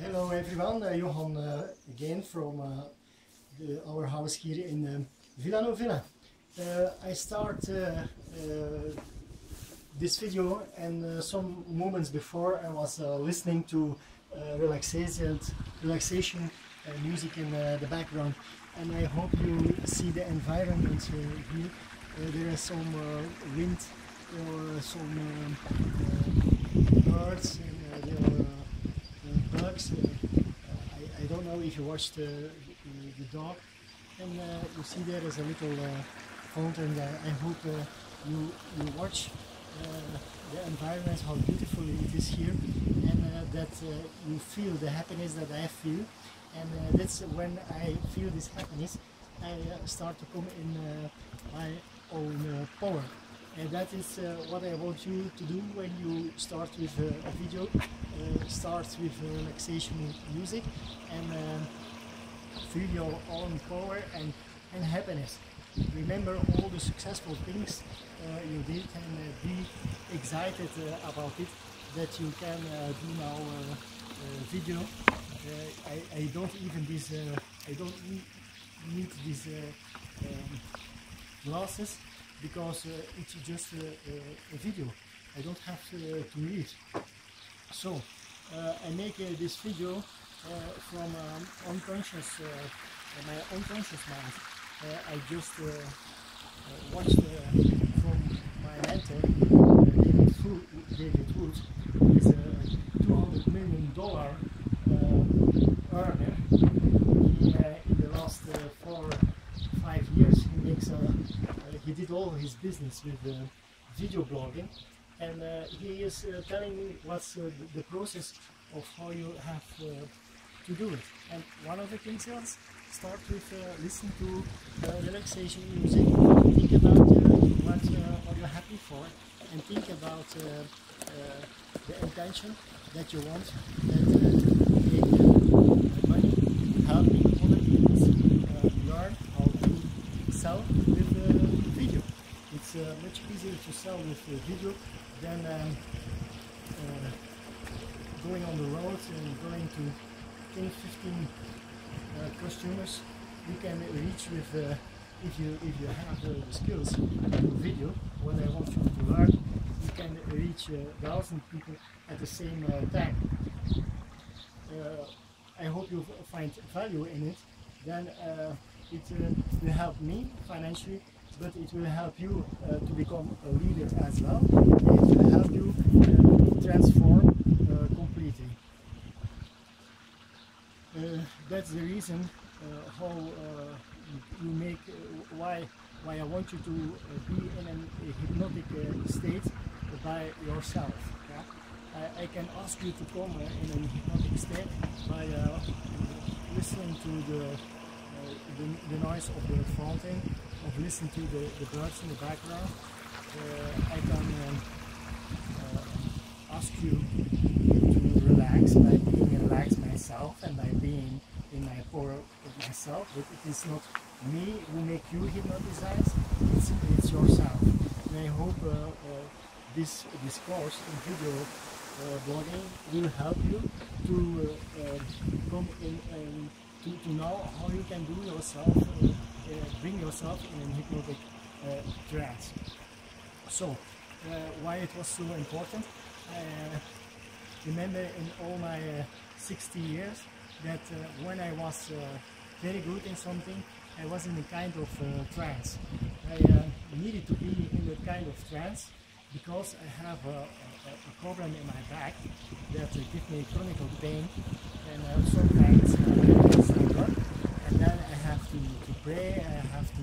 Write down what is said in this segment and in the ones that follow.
Hello everyone, uh, Johan uh, again from uh, the, our house here in um, Villa Novilla. Uh, I start uh, uh, this video and some moments before I was listening to relaxation, relaxation music in the background and I hope you see the environment here. There is some wind or some um, birds and uh, there are uh, I, I don't know if you watched uh, the, the dog and uh, you see there is a little uh, fountain. Uh, I hope uh, you, you watch the environment, how beautiful it is here. And that you feel the happiness that I feel. And that's when I feel this happiness I start to come in my own power and that is uh, what I want you to do when you start with uh, a video uh, start with uh, relaxation music and um, feel your own power and, and happiness. Remember all the successful things uh, you did and uh, be excited about it that you can do now video. I, I don't even this I don't need, need these um, glasses because uh, it's just a, video. I don't have to, to read. So uh, I make uh, this video uh, from um, unconscious uh, my unconscious mind. Uh, I just uh, uh, watched uh, from my mentor uh, David Wood is a 200 million dollar uh, earner he, uh, in the last uh, four five years he makes a, did all his business with uh, video blogging. And uh, he is uh, telling me what's the, process of how you have to do it. And one of the things is start with uh, listen to uh, relaxation music. Think about uh, what, you're happy for and think about the intention that you want. That uh, make uh, money helping other people uh, learn how to sell with uh, video it's uh, much easier to sell with uh, video than um, uh, going on the road and going to 10 15 uh, customers. You can reach with uh, if you if you have uh, the skills do video what I want you to learn you can reach a thousand people at the same uh, time. Uh, I hope you find value in it. Then uh, it uh, will help me financially but it will help you uh, to become a leader as well it will help you uh, transform uh, completely uh, that's the reason uh, how you make why why I want you to be in a hypnotic state by yourself. Yeah? I, I can ask you to come in a hypnotic state by listening to the, the the noise of the fountain, of listening to the, the birds in the background. Uh, I can um, uh, ask you to relax by being relaxed myself and by being in my power of myself, but it is not me who make you hypnotize, it's, it's yourself. And I hope uh, uh, this, this course in video uh, blogging will help you to come in to, to know how you can do yourself, bring yourself in a hypnotic uh, trance. So, uh, why it was so important? Uh, remember in all my uh, 60 years that uh, when I was uh, very good in something, I was in a kind of uh, trance. I uh, needed to be in that kind of trance because I have a, a, a problem in my back that uh, gives me chronic pain and uh, sometimes uh, I stand up and then I have to, to pray, I have to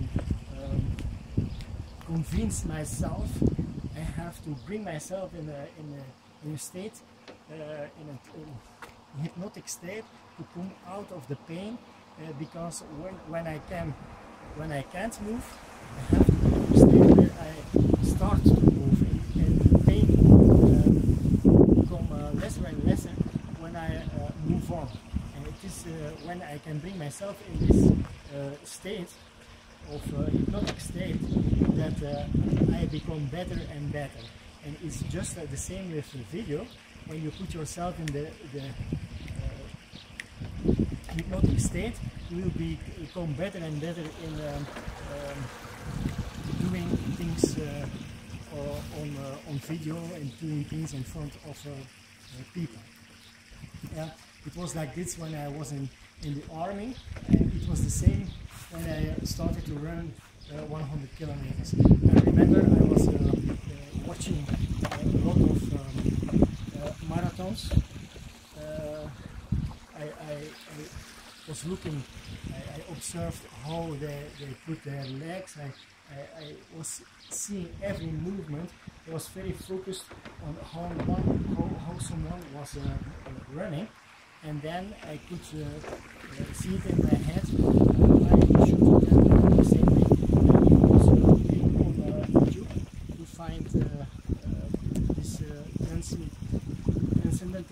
um, convince myself. I have to bring myself in a, in a, in a state, uh, in a hypnotic state to come out of the pain uh, because when, when I can, when I can't move, I have to state where I start to move and, the pain uh, become uh, lesser and lesser when I uh, move on. And it is when I can bring myself in this state of hypnotic state that uh, I become better and better. And it's just uh, the same with the video. when you put yourself in the, the uh, hypnotic state, you will be, become better and better in um, um, doing things uh, on, uh, on video and doing things in front of uh, uh, people. Yeah, it was like this when I was in, in the army, and it was the same when I started to run uh, 100 kilometers. I remember I was uh, uh, watching a lot of um, marathons. I, I, I, was looking, I, I, observed how they, they put their legs. I, I, I was seeing every movement. I was very focused on how one, how, how someone was uh, running, and then I could uh, uh, see it in my head. I should do the same way. And it was uh, on uh, YouTube to find uh, uh, this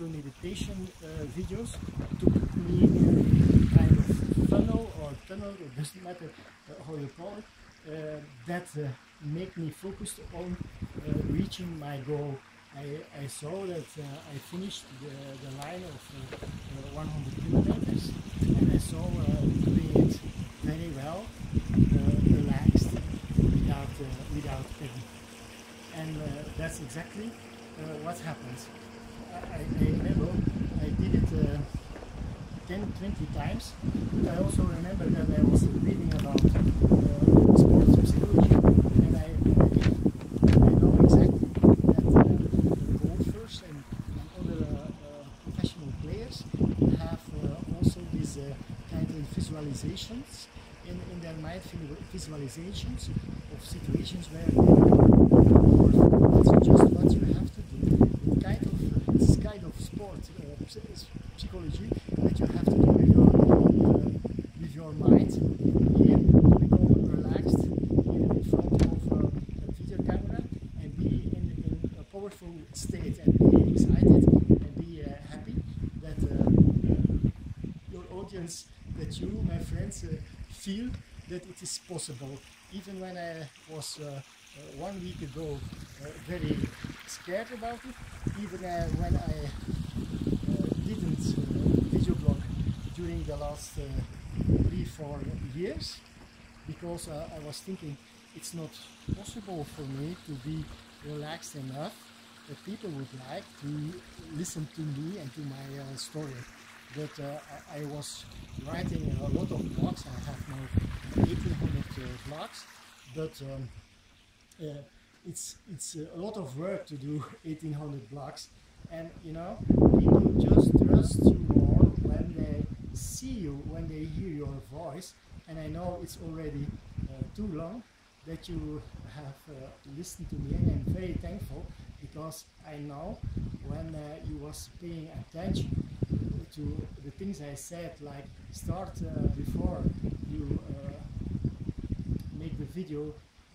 meditation uh, videos. Took me in a kind of funnel or tunnel. It doesn't matter uh, how you call it uh, that uh, make me focused on uh, reaching my goal. I, I saw that uh, I finished the, the line of 100 kilometers and I saw doing it very well, relaxed, without, without pain. And that's exactly what happens. I, remember I did it 10, 20 times. But I also remember that I was reading about uh, sports psychology, and I, I, know exactly that uh, golfers and, other uh, uh professional players have uh, also these uh, kind of visualizations in, in their mind, visualizations of situations where that's just what you have to do. It's kind of, it's kind of psychology that you have to do with your, uh, with your mind. Here, become relaxed in front of uh, a video camera and be in, in, a powerful state and be excited and be uh, happy that uh, uh, your audience, that you, my friends, uh, feel that it is possible. Even when I was one week ago very scared about it, even when I didn't uh, video blog during the last uh, three, four years because uh, I was thinking it's not possible for me to be relaxed enough that people would like to listen to me and to my uh, story. But uh, I, I, was writing a lot of blogs. I have now 1800 uh, blogs, but um, it's it's a lot of work to do 1800 blogs and you know people just trust you more when they see you when they hear your voice. And i know it's already uh, too long that you have uh, listened to me and i'm very thankful because i know when uh, you was paying attention to the things i said like start uh, before you uh, make the video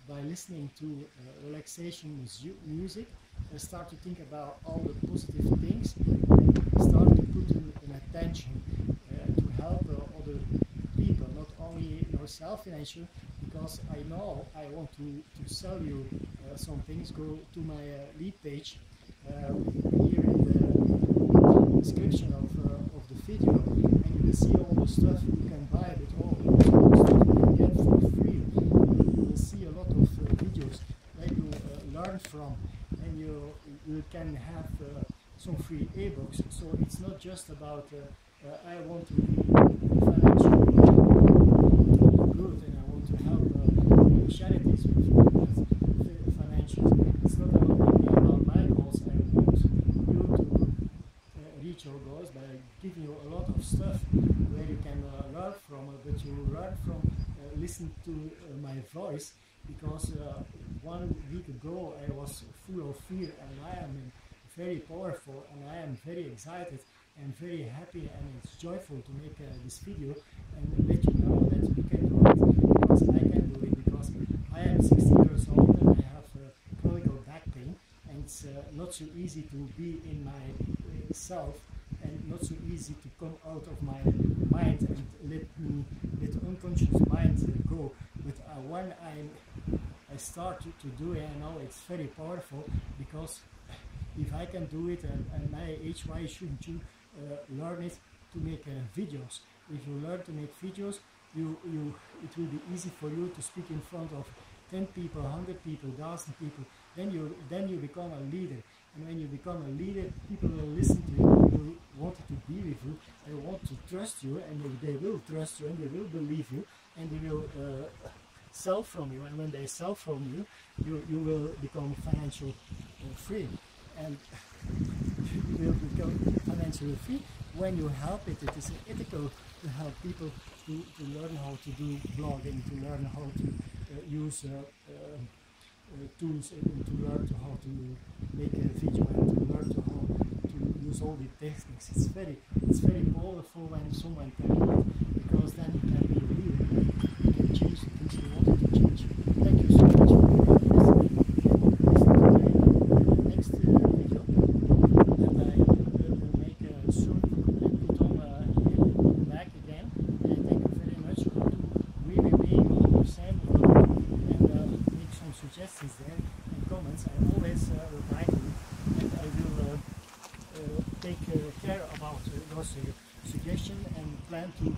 by listening to uh, relaxation music start to think about all the positive things and start to put in, in attention uh, to help uh, other people, not only yourself financially, because I know I want to, to sell you uh, some things, go to my uh, lead page uh, here in the description of, uh, of the video and you will see all the stuff you can buy with all the stuff you can get for free. You will see a lot of videos that you learn from and you you can have uh, some free ebooks. So it's not just about uh, uh, I want to be financially good and I want to help uh, charities with financials. It's not about my goals. I want you to uh, reach your goals by giving you a lot of stuff where you can uh, learn from, but you learn from listen to my voice because one week ago I was full of fear and I am very powerful and I am very excited and very happy and it's joyful to make uh, this video and let you know that we can do it because I can do it because I am 60 years old and I have uh, chronic back pain and it's uh, not so easy to be in myself and not so easy to come out of my mind and let me let unconscious mind go. But uh, when I I started to, do it I know it's very powerful because if I can do it and, and my age, why shouldn't you uh, learn it to make uh, videos? If you learn to make videos, you, you, it will be easy for you to speak in front of 10 people, 100 people, 1,000 people. Then you, then you become a leader. And when you become a leader, people will listen to you, people want to be with you, they want to trust you, and they will trust you, and they will believe you, and they will uh, sell from you. And when they sell from you, you, you will become financial uh, free. And you will become financially free when you help it. It is ethical to help people to, to learn how to do blogging, to learn how to uh, use uh, uh, uh, tools and to learn to how to make a video and to learn to how to use all the techniques. It's very it's very powerful when someone can do it because then you can be can change the things you wanted to change. Thank you so much for listening. Listen to the next uh, video that I will make uh, soon and put on uh, here back again. And thank you very much for to really being understand and uh, make some suggestions there and comments. I always uh, reply to and I will uh, uh, take uh, care about those suggestions and plan to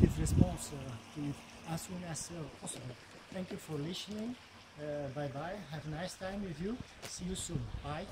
give response to it as soon as possible. Thank you for listening. Uh, bye bye. Have a nice time with you. See you soon. Bye.